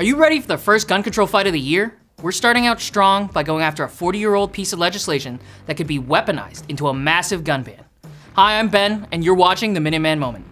Are you ready for the first gun control fight of the year? We're starting out strong by going after a 40 year old piece of legislation that could be weaponized into a massive gun ban. Hi, I'm Ben, and you're watching the Minuteman Moment.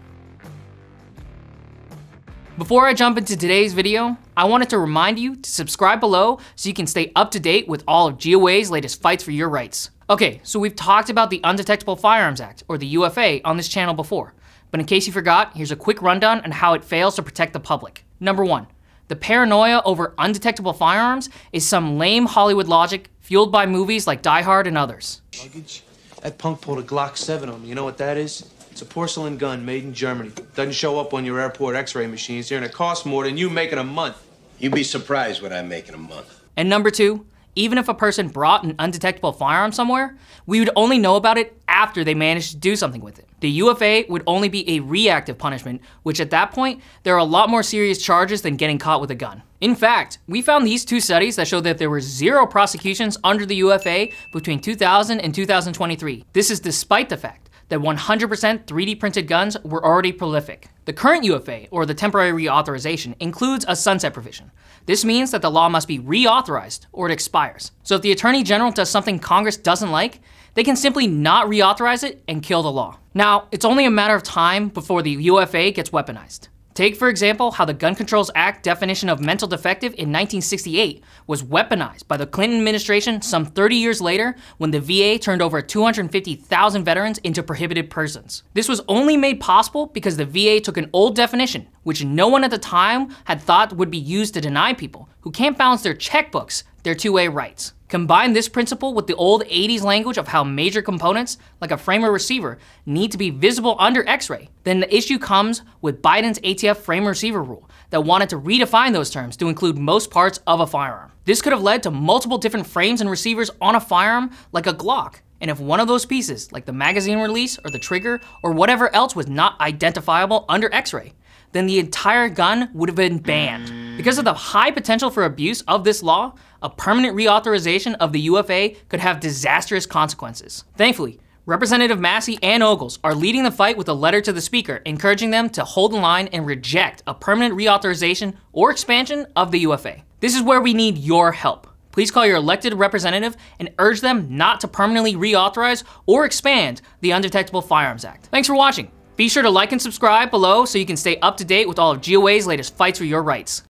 Before I jump into today's video, I wanted to remind you to subscribe below so you can stay up to date with all of GOA's latest fights for your rights. Okay, so we've talked about the Undetectable Firearms Act, or the UFA, on this channel before. But in case you forgot, here's a quick rundown on how it fails to protect the public. Number one, the paranoia over undetectable firearms is some lame Hollywood logic fueled by movies like Die Hard and others. Luggage? That punk pulled a Glock 7 on me. You know what that is? It's a porcelain gun made in Germany. Doesn't show up on your airport x-ray machines here, and it costs more than you make in a month. You'd be surprised what I make in a month. And number two, even if a person brought an undetectable firearm somewhere, we would only know about it after they managed to do something with it. The UFA would only be a reactive punishment, which at that point, there are a lot more serious charges than getting caught with a gun. In fact, we found these two studies that show that there were zero prosecutions under the UFA between 2000 and 2023. This is despite the fact that 100% 3D printed guns were already prolific. The current UFA, or the temporary reauthorization, includes a sunset provision. This means that the law must be reauthorized or it expires. So if the Attorney General does something Congress doesn't like, they can simply not reauthorize it and kill the law. Now, it's only a matter of time before the UFA gets weaponized. Take, for example, how the Gun Controls Act definition of mental defective in 1968 was weaponized by the Clinton administration some 30 years later when the VA turned over 250,000 veterans into prohibited persons. This was only made possible because the VA took an old definition, which no one at the time had thought would be used to deny people who can't balance their checkbooks their 2A rights. Combine this principle with the old 80s language of how major components, like a frame or receiver, need to be visible under X-ray, then the issue comes with Biden's ATF frame receiver rule that wanted to redefine those terms to include most parts of a firearm. This could have led to multiple different frames and receivers on a firearm like a Glock, and if one of those pieces, like the magazine release or the trigger or whatever else was not identifiable under X-ray, then the entire gun would have been banned. Because of the high potential for abuse of this law, a permanent reauthorization of the UFA could have disastrous consequences. Thankfully, Representative Massie and Ogles are leading the fight with a letter to the Speaker, encouraging them to hold the line and reject a permanent reauthorization or expansion of the UFA. This is where we need your help. Please call your elected representative and urge them not to permanently reauthorize or expand the Undetectable Firearms Act. Thanks for watching. Be sure to like and subscribe below so you can stay up to date with all of GOA's latest fights for your rights.